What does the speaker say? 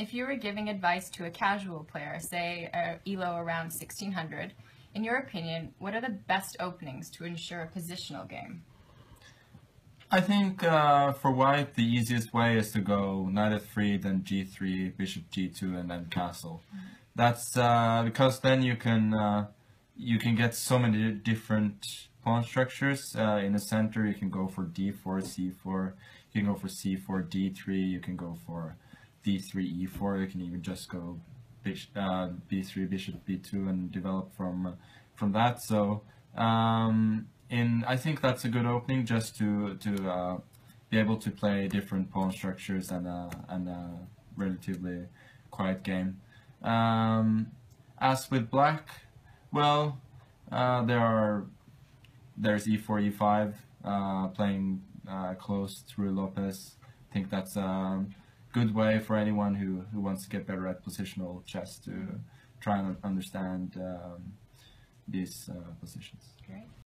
if you were giving advice to a casual player, say a elo around 1600, in your opinion, what are the best openings to ensure a positional game? I think uh, for white, the easiest way is to go knight f3, then g3, bishop g2, and then castle. That's uh, because then you can uh, you can get so many different pawn structures. Uh, in the center, you can go for d4, c4. You can go for c4, d3. You can go for d3, e4. You can even just go uh, b3, bishop b2, and develop from from that. So. Um, in I think that's a good opening just to to uh, be able to play different pawn structures and uh, and a relatively quiet game. Um, as with black, well, uh, there are there's e4, e5 uh, playing uh, close Ruy Lopez. I think that's a good way for anyone who, who wants to get better at positional chess to try and understand um, these uh, positions. Great.